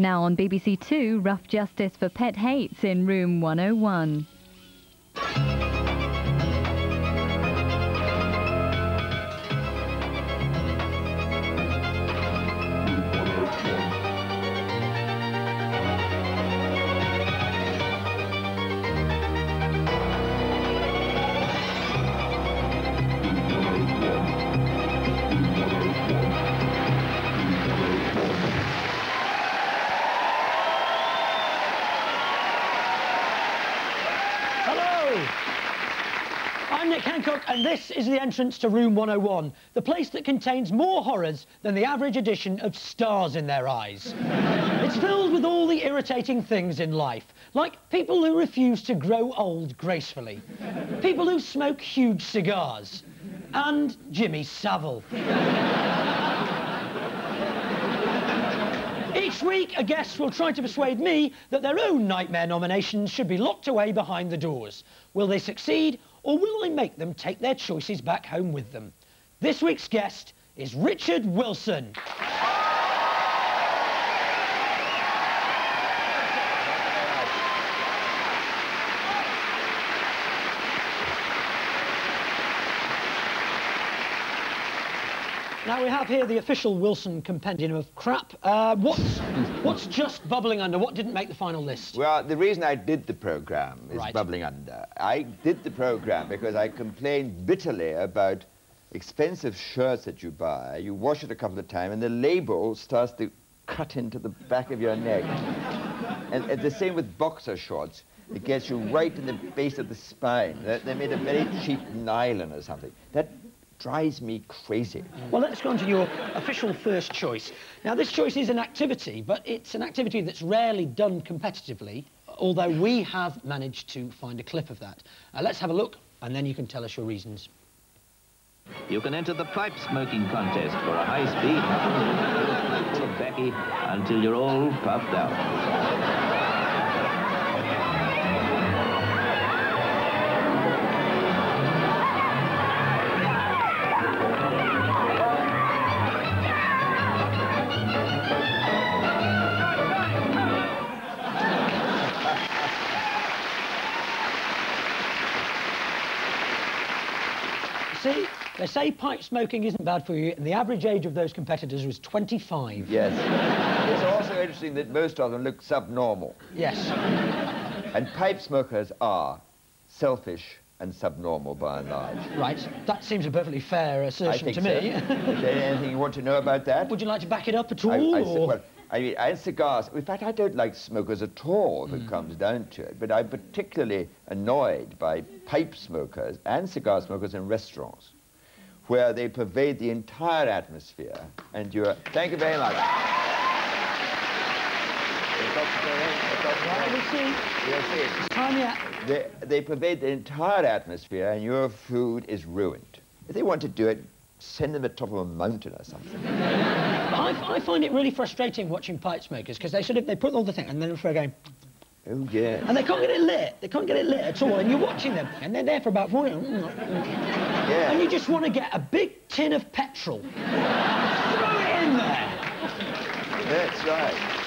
Now on BBC Two, rough justice for pet hates in room 101. This is the entrance to Room 101, the place that contains more horrors than the average edition of stars in their eyes. it's filled with all the irritating things in life, like people who refuse to grow old gracefully, people who smoke huge cigars, and Jimmy Savile. Each week, a guest will try to persuade me that their own nightmare nominations should be locked away behind the doors. Will they succeed, or will I make them take their choices back home with them? This week's guest is Richard Wilson. Now we have here the official Wilson compendium of crap. Uh, what's, what's just bubbling under? What didn't make the final list? Well, the reason I did the program is Right. bubbling under. I did the program because I complained bitterly about expensive shirts that you buy. You wash it a couple of times and the label starts to cut into the back of your neck. and, and the same with boxer shorts. It gets you right in the base of the spine. They're, they're made of very cheap nylon or something. That drives me crazy. Well, let's go on to your official first choice. Now, this choice is an activity, but it's an activity that's rarely done competitively, although we have managed to find a clip of that. Uh, let's have a look, and then you can tell us your reasons. You can enter the pipe smoking contest for a high speed full Becky until you're all puffed out. Pipe smoking isn't bad for you, and the average age of those competitors was 25. Yes. it's also interesting that most of them look subnormal. Yes. And pipe smokers are selfish and subnormal by and large. Right. That seems a perfectly fair I assertion think to so. me. Is there anything you want to know about that? Would you like to back it up at I, all? I, or- well, I mean, and cigars. In fact, I don't like smokers at all, if Hmm. it comes down to it. But I'm particularly annoyed by pipe smokers and cigar smokers in restaurants, where they pervade the entire atmosphere. And you're. Thank you very much. Well. Yes, yes. Time yet. They, they pervade the entire atmosphere and your food is ruined. If they want to do it, send them at the top of a mountain or something. I, I find it really frustrating watching pipe smokers because they sort of they put all the thing and then for going Oh, yeah. and they can't get it lit. They can't get it lit at all. And you're watching them and they're there for about four Yeah. you just want to get a big tin of petrol, throw it in there, That's right.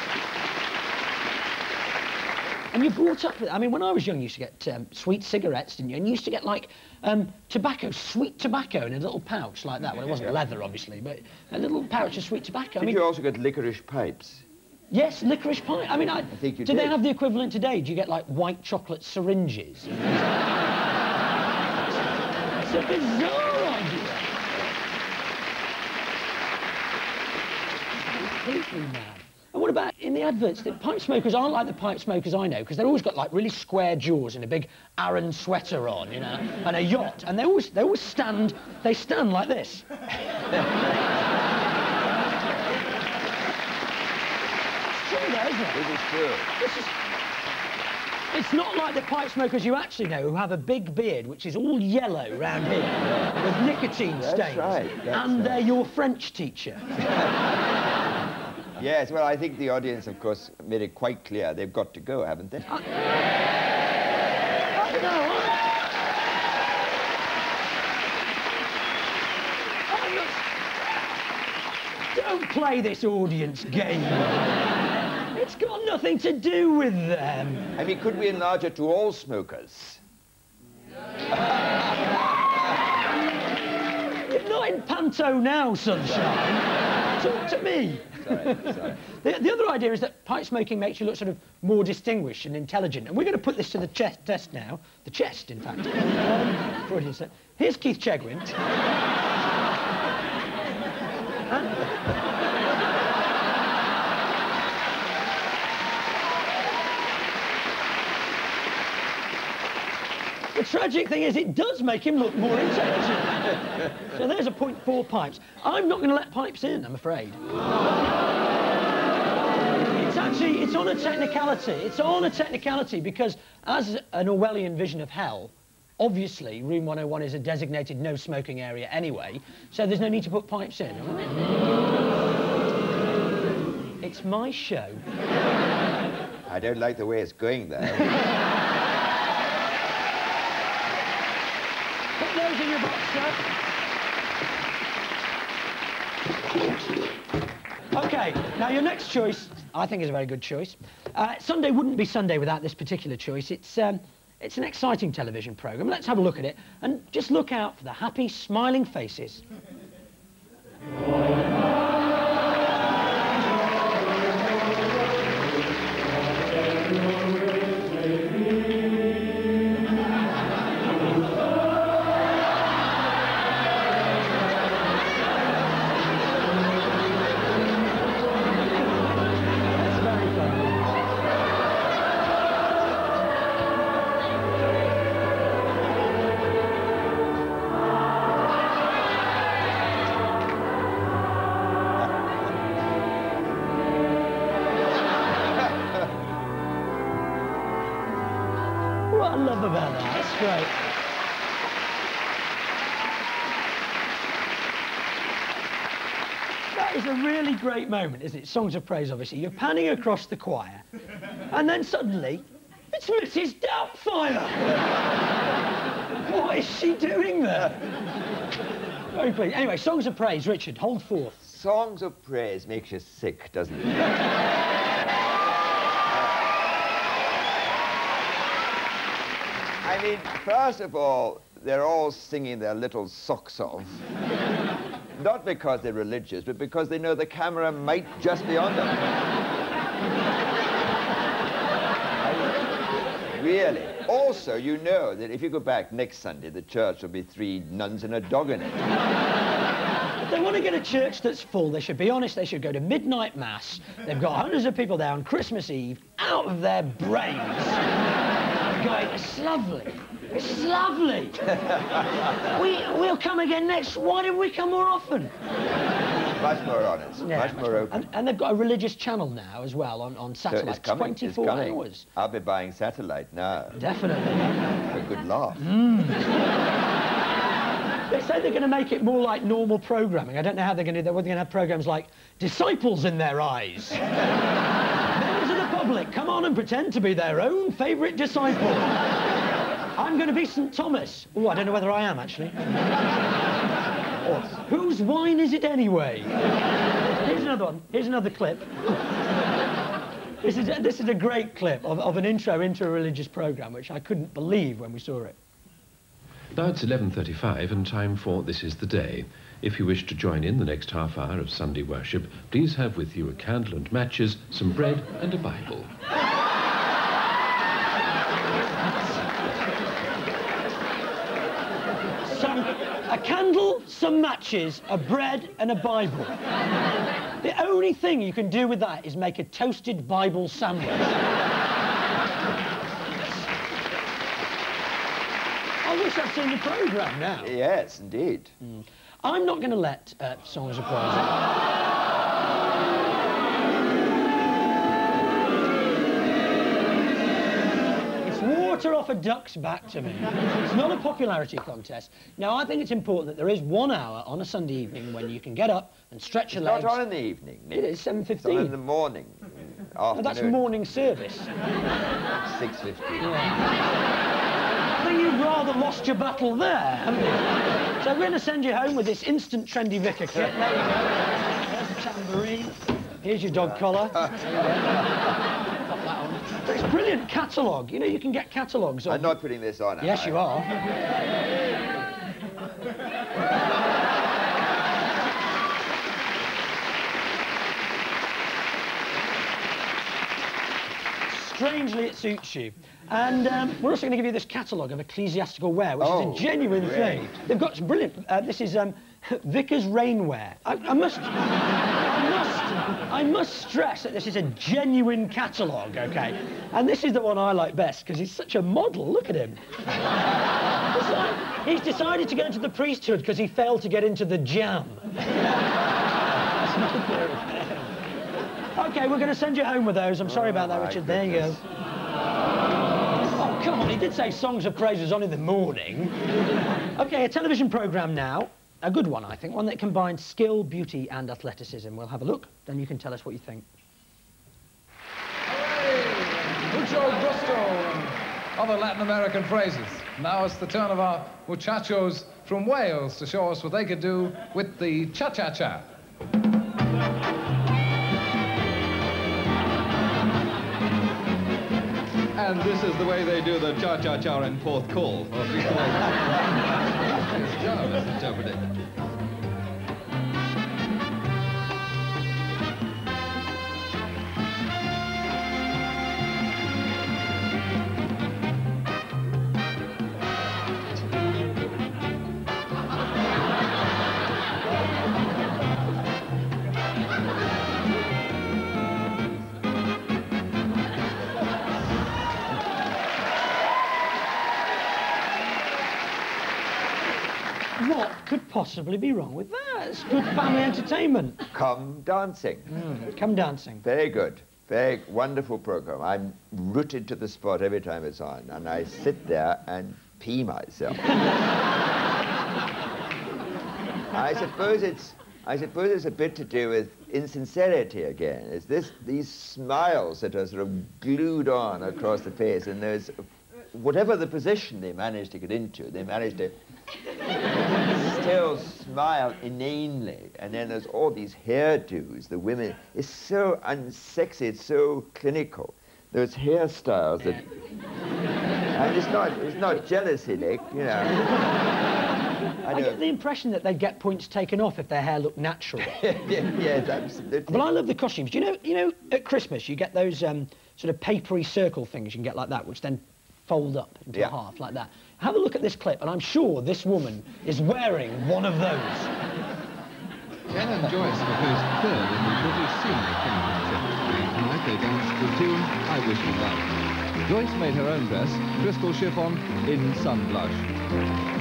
and you're brought up with. I mean, when I was young, you used to get um, sweet cigarettes, didn't you? And you used to get like um, tobacco, sweet tobacco, in a little pouch like that. Well, it wasn't leather, obviously, but a little pouch of sweet tobacco. I Did mean, you also get licorice pipes? Yes, licorice pie. I mean, I, think you do they have the equivalent today? Do you get like white chocolate syringes? it's a bizarre idea. Mad. And what about in the adverts? The pipe smokers aren't like the pipe smokers I know because they've always got like really square jaws and a big Aran sweater on, you know, and a yacht, and they always they always stand they stand like this. It's true, though, isn't it? It is true. This is... It's not like the pipe smokers you actually know who have a big beard which is all yellow round here with nicotine That's stains. right, that's and they're your French teacher. Yes, well, I think the audience, of course, made it quite clear they've got to go, haven't they? I don't know. I... I just- Don't play this audience game. It's got nothing to do with them. I mean, could we enlarge it to all smokers? You're not in panto now, sunshine. Talk to me. Sorry. The, the other idea is that pipe smoking makes you look sort of more distinguished and intelligent. And we're going to put this to the chest test now. The chest, in fact. Um, Freudian slip. Here's Keith Chegwin. The tragic thing is it does make him look more intelligent. so there's a point point for pipes. I'm not going to let pipes in, I'm afraid. It's actually, it's on a technicality. It's on a technicality because as an Orwellian vision of hell, obviously room 101 is a designated no smoking area anyway, so there's no need to put pipes in. all right? It's my show. I don't like the way it's going, though. Put those Okay, now your next choice, I think is a very good choice. Uh, Sunday wouldn't be Sunday without this particular choice. It's, um, it's an exciting television programme. Let's have a look at it and just look out for the happy, smiling faces. Moment, isn't it? Songs of praise, obviously. You're panning across the choir, and then suddenly, it's Mrs. Doubtfire! what is she doing there? Very pleased. Anyway, songs of praise. Richard, hold forth. Songs of praise makes you sick, doesn't it? I mean, first of all, they're all singing their little socks off. Not because they're religious, but because they know the camera might just be on them. Really. Also, you know that if you go back next Sunday, the church will be three nuns and a dog in it. If they want to get a church that's full, they should be honest, they should go to midnight mass. They've got hundreds of people there on Christmas Eve, out of their brains. Going, it's lovely. It's lovely. we, we'll come again next. Why didn't we come more often? Much more honest, much more open. And, and they've got a religious channel now as well on, on So satellite. it's coming. 24 it's coming. hours. I'll be buying satellite now. Definitely. For a good laugh. Hmm. They say they're going to make it more like normal programming. I don't know how they're going to do that. Whether they're going to have programs like disciples in their eyes. Members of the public, come on and pretend to be their own favourite disciple. I'm going to be St Thomas. Oh, I don't know whether I am actually. Or, whose wine is it anyway? Here's another one. Here's another clip. This is, a, this is a great clip of, of an intro into a religious programme, which I couldn't believe when we saw it. Now it's 11.35 and time for This is the Day. If you wish to join in the next half hour of Sunday worship, please have with you a candle and matches, some bread and a Bible. Some, a candle, some matches, a bread and a Bible. The only thing you can do with that is make a toasted Bible sandwich. I wish I'd seen the programme now. Yes, indeed. I'm not going to let uh, Songs of Praise in. Water off a duck's back to me. It's not a popularity contest. Now, I think it's important that there is one hour on a Sunday evening when you can get up and stretch your Not legs. on in the evening. Nick. It is It's on in the 7.15. morning. Oh, that's morning service. 6.15. I think you've rather lost your battle there, haven't you? So we're going to send you home with this instant trendy vicar kit. There you go. There's the tambourine. Here's your dog collar. it's brilliant catalogue. You know, you can get catalogues. On... I'm not putting this on. Yes, I? you are. Strangely, it suits you. And um, we're also going to give you this catalogue of ecclesiastical wear, which Oh, is a genuine great. thing. They've got some brilliant. Uh, this is um, Vicar's rainwear. I, I must. I must. Stress that this is a genuine catalogue, okay? And this is the one I like best because he's such a model. Look at him. Like he's decided to go into the priesthood because he failed to get into the jam. okay, we're going to send you home with those. I'm sorry about that, oh, my Richard. There you go. Oh, come on, he did say songs of praise was on in the morning. okay, a television programme now. A good one, I think. One that combines skill, beauty and athleticism. We'll have a look, then you can tell us what you think. Mucho gusto and other Latin American phrases. Now it's the turn of our muchachos from Wales to show us what they could do with the cha-cha-cha. And this is the way they do the cha-cha-cha in Porthcawl. Or three call. Yes, Jarvis interpreted. What could possibly be wrong with that? It's good family entertainment. Come dancing. Hmm, come dancing. Very good. Very wonderful program. I'm rooted to the spot every time it's on, and I sit there and pee myself. I suppose it's I suppose it's a bit to do with insincerity again. It's this these smiles that are sort of glued on across the face, and there's whatever the position they manage to get into, they manage to still smile inanely. And then there's all these hairdos, the women. It's so unsexy, it's so clinical. Those hairstyles that. and it's not, it's not jealousy, Nick, you know. I I get the impression that they'd get points taken off if their hair looked natural. yes, absolutely. But I love the costumes. Do You know, you know, at Christmas you get those um, sort of papery circle things you can get like that, which then fold up into Yeah. a half like that. Have a look at this clip, and I'm sure this woman is wearing one of those. Helen Joyce proposed third in the British Senior Championship. Tonight they danced the tune I Wish You Love. Joyce made her own dress, crystal chiffon in sun blush.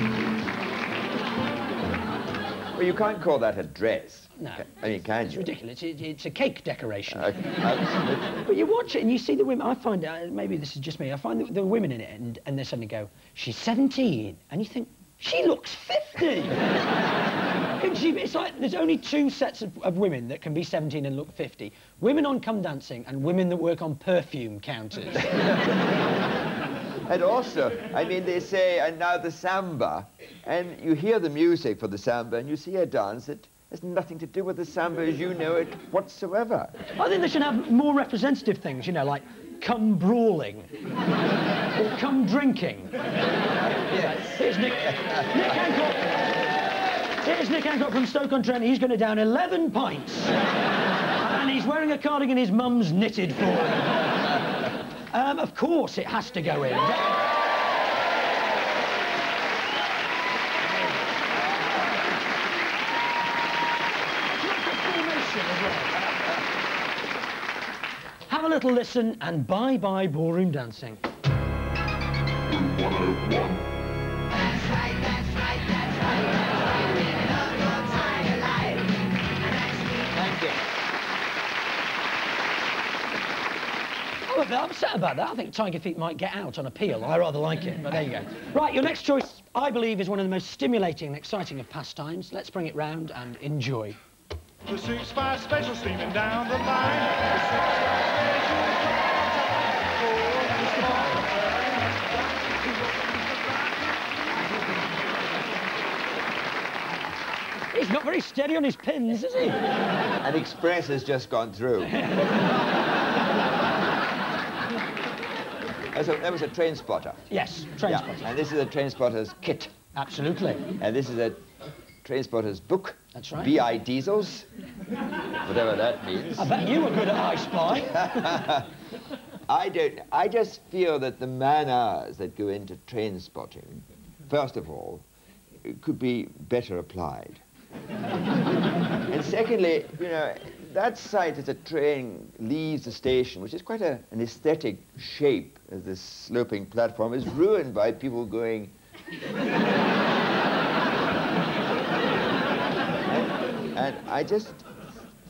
Well, you can't call that a dress. No. I mean, can It's you? ridiculous. It, it's a cake decoration. Uh. But you watch it and you see the women. I find, uh, maybe this is just me, I find the, the women in it and, and they suddenly go, she's 17. And you think, she looks 50. Can she be- it's like there's only two sets of, of women that can be 17 and look 50. Women on Come Dancing and women that work on perfume counters. And also, I mean, they say, and now the samba, and you hear the music for the samba, and you see a dance that has nothing to do with the samba as you know it whatsoever. I think they should have more representative things, you know, like come brawling or come drinking. Here's Nick, Nick Hancock. Here's Nick Hancock from Stoke-on-Trent. He's going to down 11 pints. and he's wearing a cardigan his mum's knitted for him. Um, of course it has to go in. Have a little listen and bye-bye ballroom dancing. 101. Bit upset about that. I think Tiger Feet might get out on appeal. I rather like it, but there you go. Right, your next choice, I believe, is one of the most stimulating and exciting of pastimes. Let's bring it round and enjoy. The six five special steaming down the line. The six five He's not very steady on his pins, is he? An express has just gone through. That's a- that was a train spotter. Yes, train Yeah, spotter. And this is a train spotter's kit. Absolutely. And this is a train spotter's book. That's right. BI Diesels. Whatever that means. I bet you were good at I Spy. I don't. I just feel that the man hours that go into train spotting, first of all, could be better applied. and secondly, you know, that sight as a train leaves the station, which is quite a, an aesthetic shape as this sloping platform, is ruined by people going. and, and I just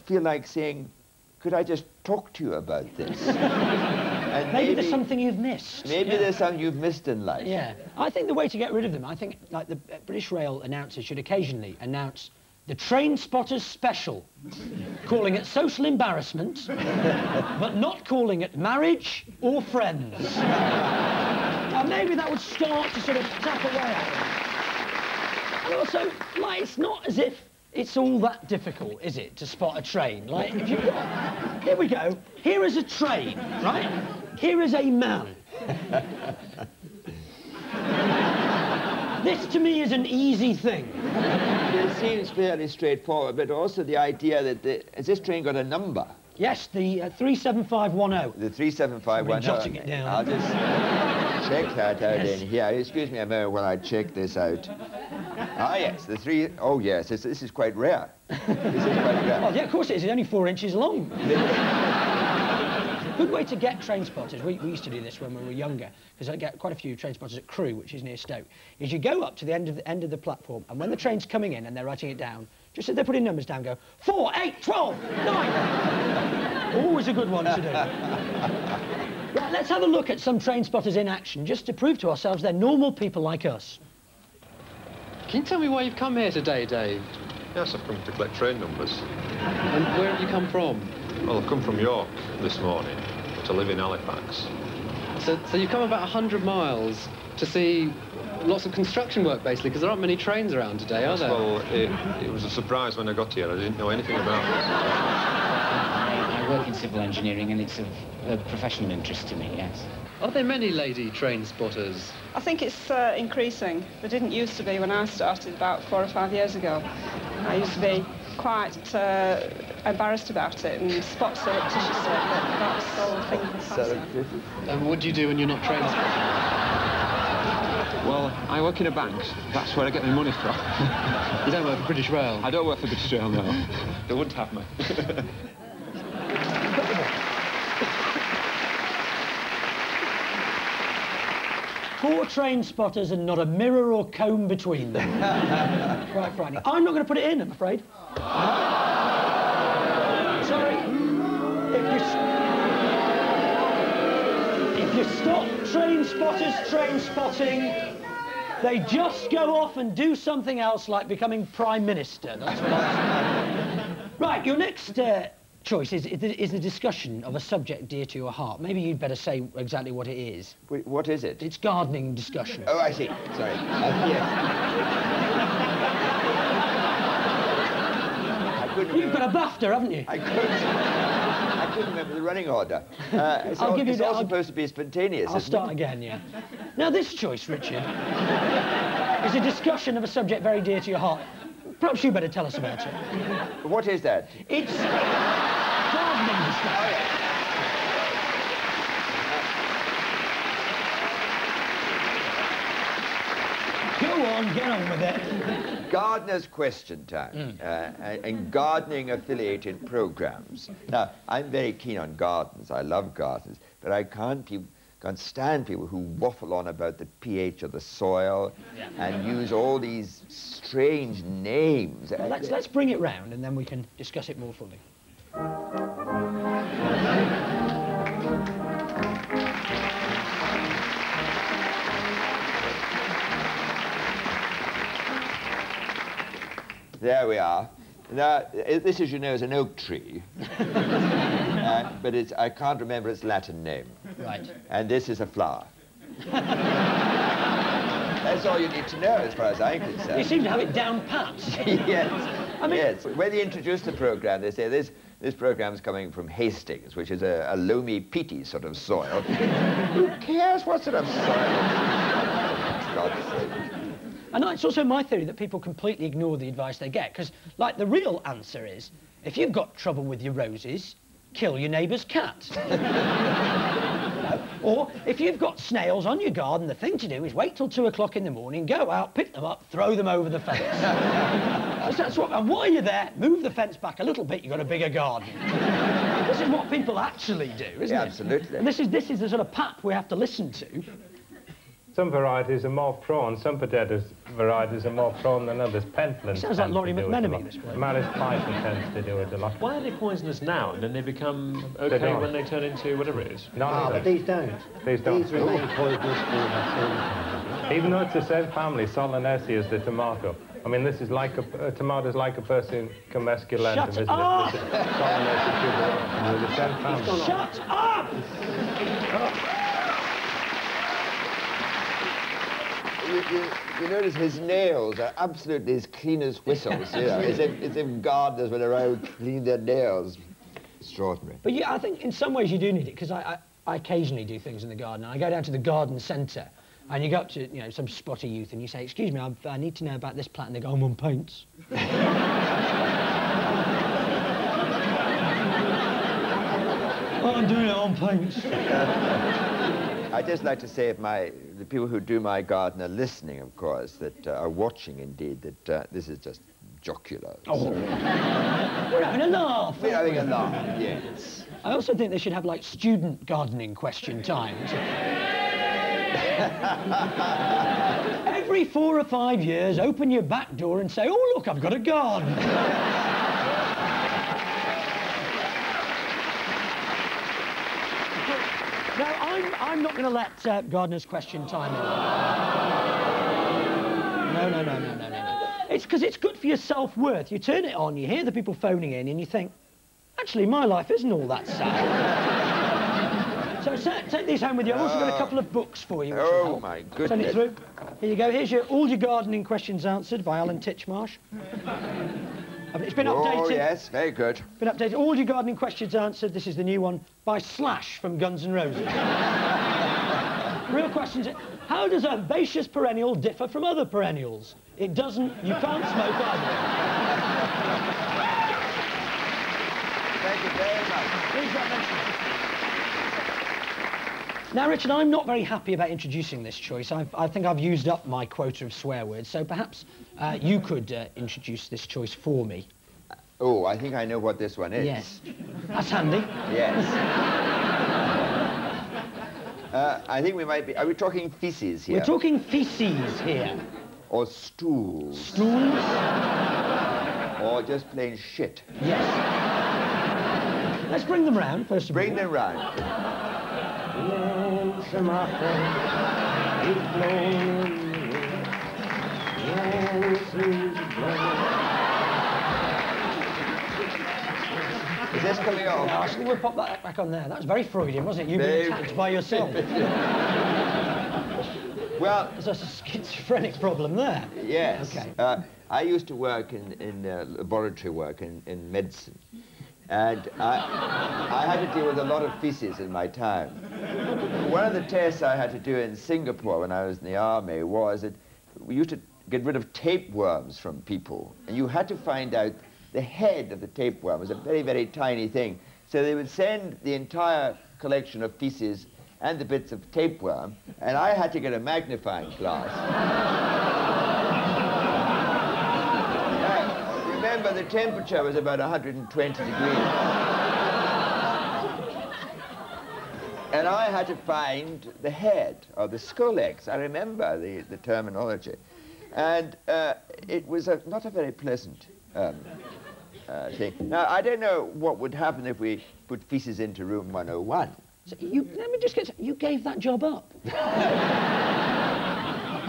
feel like saying, could I just talk to you about this? And Maybe there's something you've missed. Maybe Yeah. there's something you've missed in life. Yeah, I think the way to get rid of them, I think like the British Rail announcers should occasionally announce the Train Spotters Special, calling it social embarrassment, but not calling it marriage or friends. and maybe that would start to sort of tap away at. And also, like, it's not as if it's all that difficult, is it, to spot a train? Like, if got... Here we go. Here is a train, right? Here is a man. This, to me, is an easy thing. It seems fairly straightforward, but also the idea that the, has this train got a number? Yes, the uh, 37510. The 37510. jotting it down. I'll just check that out Yes. in here. Excuse me a moment while I check this out. Ah, yes, the three, oh yes, this, this is quite rare. This is quite rare. Oh, yeah, of course it is. It's only four inches long. Good way to get train spotters. We, we used to do this when we were younger, because I get quite a few train spotters at Crewe, which is near Stoke. Is you go up to the end of the end of the platform, and when the train's coming in and they're writing it down, just as they're putting numbers down, go four, eight, twelve, nine. Always a good one to do. right, let's have a look at some train spotters in action, just to prove to ourselves they're normal people like us. Can you tell me why you've come here today, Dave? Yes, I've come to collect train numbers. And where have you come from? Well, I've come from York this morning to live in Halifax. So, so you've come about 100 miles to see lots of construction work, basically, because there aren't many trains around today, are Yes, there? well, it, it was a surprise when I got here. I didn't know anything about I, I work in civil engineering and it's of, of professional interest to me, yes. Are there many lady train spotters? I think it's uh, increasing. There didn't used to be when I started about four or five years ago. I used to be quite uh, embarrassed about it and spot surreptitiously, but that's the whole thing passing. And what do you do when you're not train spotting? Well, I work in a bank. That's where I get my money from. You don't work for British Rail? I don't work for British Rail, no. They wouldn't have me. Four train spotters and not a mirror or comb between them. Quite frightening. I'm not going to put it in, I'm afraid. Sorry. If you, if you stop train spotters train spotting, they just go off and do something else like becoming Prime Minister. That's what I'm. Right, your next uh, choice is, is the discussion of a subject dear to your heart. Maybe you'd better say exactly what it is. Wait, what is it? It's gardening discussion. Oh, I see. Sorry. Uh, yes. Couldn't You've got a BAFTA, haven't you? I couldn't, I couldn't remember the running order. Uh, it's I'll all, give you it's the- all I'll- supposed to be spontaneous. I'll start it? again, yeah. Now, this choice, Richard, is a discussion of a subject very dear to your heart. Perhaps you better tell us about it. What is that? It's gardening discussion. Go on, get on with it. Gardener's question time uh, and, gardening affiliated programs. Now, I'm very keen on gardens. I love gardens, but I can't, pe- can't stand people who waffle on about the pH of the soil and use all these strange names. Well, let's, let's bring it round and then we can discuss it more fully. There we are. Now, this, as you know, is an oak tree. uh, but it's, I can't remember its Latin name. Right. And this is a flower. That's all you need to know as far as I'm concerned. You seem to have it down pat. yes. I mean, yes, when they introduce the program, they say this this program's coming from Hastings, which is a, a loamy, peaty sort of soil. Who cares what sort of soil? God's sake. And it's also my theory that people completely ignore the advice they get, because, like, the real answer is, if you've got trouble with your roses, kill your neighbour's cat. Or, if you've got snails on your garden, the thing to do is wait till two o'clock in the morning, go out, pick them up, throw them over the fence. That's what, and while you're there, move the fence back a little bit, you've got a bigger garden. this is what people actually do, isn't Yeah, it? absolutely. And this is, this is the sort of pap we have to listen to. Some varieties are more prone, some potato varieties are more prone than others. Pentland Sounds like tends Lawrie to do it a McMenemy, this bloke. Maris Piper tends to do it a lot. Why are they poisonous now and then they become okay don't. when they turn into whatever it is? None Ah, but these don't. These don't. These remain poisonous for Even though it's the same family, Solanaceae is the tomato. I mean, this is like a, a tomato's like a Persicum esculentum, Shut isn't up! it? This is Solanaceae tuberosa. They're the same family. Shut up! You, you, you notice his nails are absolutely as clean as whistles, you know, as if, as if gardeners went around cleaning their nails. Extraordinary. But yeah, I think in some ways you do need it because I, I, I occasionally do things in the garden. I go down to the garden centre and you go up to you know some spotty youth and you say, "Excuse me, I, I need to know about this plant." And they go, "I'm on paints." oh, I'm doing it on paints. I'd just like to say if my, the people who do my garden are listening, of course, that uh, are watching indeed, that uh, this is just jocular. Oh. We're having a laugh. We're having a laugh, yes. I also think they should have like student gardening question times. Every four or five years, open your back door and say, "Oh look, I've got a garden." No, I'm, I'm not going to let uh, gardener's question time in. No, no, no, no, no, no, no. It's because it's good for your self-worth. You turn it on, you hear the people phoning in, and you think, actually, my life isn't all that sad. so sa- take these home with you. I've also got a couple of books for you. Oh, my Send it through. Here you go. Here's your, all your gardening questions answered by Alan Titchmarsh. It's been Oh, updated. yes, very good. Been updated. All your gardening questions answered. This is the new one by Slash from Guns N' Roses. Real questions. How does a herbaceous perennial differ from other perennials? It doesn't. You can't smoke either. Thank you very much. Please don't mention it. Now, Richard, I'm not very happy about introducing this choice. I've, I think I've used up my quota of swear words, so perhaps uh, you could uh, introduce this choice for me. Oh, I think I know what this one is. Yes. That's handy. Yes. Uh, I think we might be. Are we talking feces here? We're talking feces here. Or stools. Stools? Or just plain shit. Yes. Let's bring them round, first of Bring all. them round. Is this coming No, off? I think we'll pop that back on there. That was very Freudian, wasn't it? You've been attacked by yourself. Well, There's a schizophrenic problem there. yes. Okay. Uh, I used to work in, in uh, laboratory work in, in medicine. And I, I had to deal with a lot of feces in my time. One of the tests I had to do in Singapore when I was in the army was that we used to get rid of tapeworms from people. And you had to find out the head of the tapeworm was a very, very tiny thing. So they would send the entire collection of feces and the bits of tapeworm, and I had to get a magnifying glass. Remember, the temperature was about 120 degrees. And I had to find the head or the scolex. I remember the, the terminology. And uh, it was a, not a very pleasant um, uh, thing. Now, I don't know what would happen if we put feces into room 101. So you, let me just get. You gave that job up.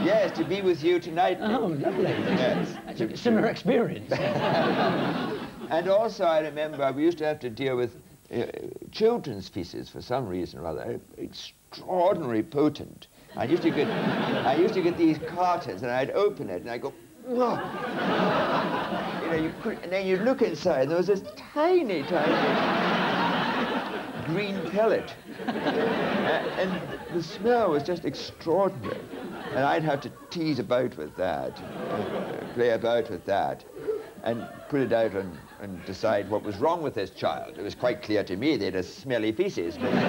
Yes, to be with you tonight. Oh, lovely. Yes. That's a similar experience. And also, I remember we used to have to deal with uh, children's feces for some reason or other, extraordinarily potent. I used to get, I used to get these cartons, and I'd open it, and I'd go, "Whoa." you know, you could, and then you'd look inside, and there was this tiny, tiny green pellet. Uh, and the smell was just extraordinary. And I'd have to tease about with that, uh, play about with that, and put it out and, and decide what was wrong with this child. It was quite clear to me they had a smelly feces, but I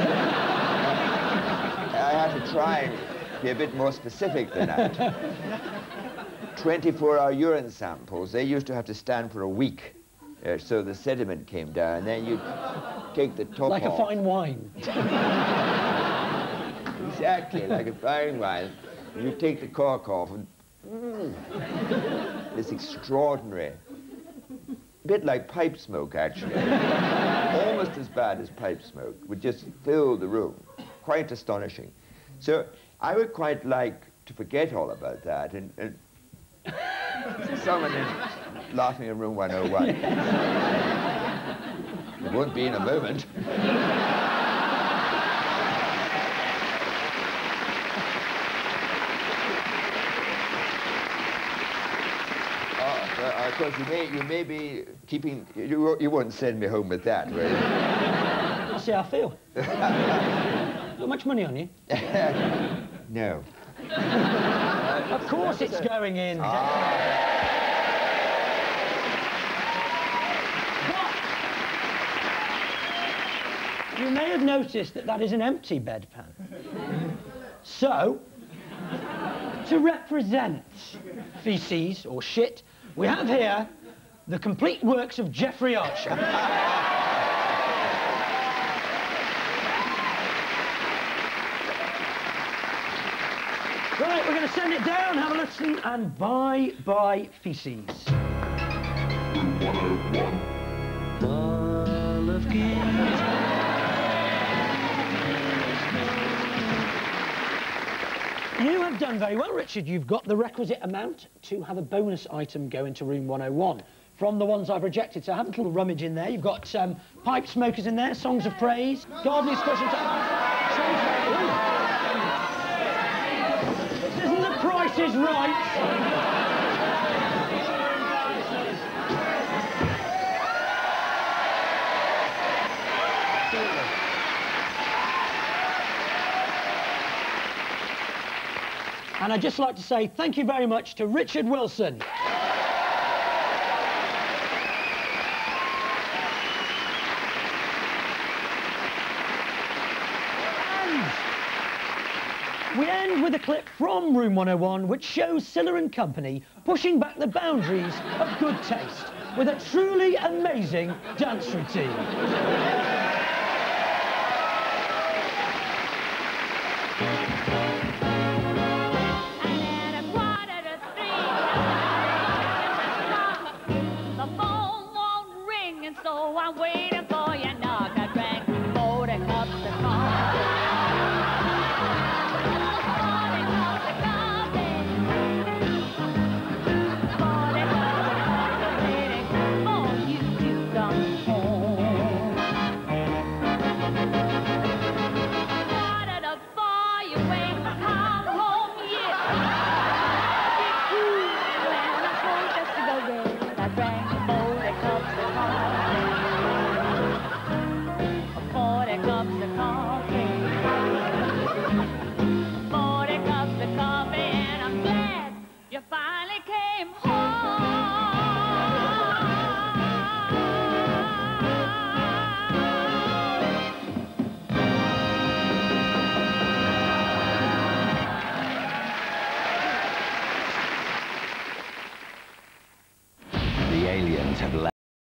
had to try and be a bit more specific than that. 24-hour urine samples, they used to have to stand for a week. Uh, so the sediment came down, and then you take the top Like off. a fine wine. Exactly, like a fine wine. You take the cork off and mm, it's extraordinary. A bit like pipe smoke, actually. Almost as bad as pipe smoke. Would just fill the room. Quite astonishing. So I would quite like to forget all about that and, and someone is laughing in room 101. it won't be in a moment. Uh, uh, you may, you may be keeping, you, you won't send me home with that, will you? See how I feel. Got much money on you? no. of course it's going in. You may have noticed that that is an empty bedpan. So, to represent feces or shit, we have here the complete works of Jeffrey Archer. Right, we're going to send it down, have a listen, and bye bye feces. Ball oh of You have done very well, Richard. You've got the requisite amount to have a bonus item go into room 101 from the ones I've rejected. So I have a little rummage in there. You've got um, pipe smokers in there, songs of praise, time. This isn't the price is right. And I'd just like to say thank you very much to Richard Wilson. We end with a clip from Room 101 which shows Cilla and Company pushing back the boundaries of good taste with a truly amazing dance routine.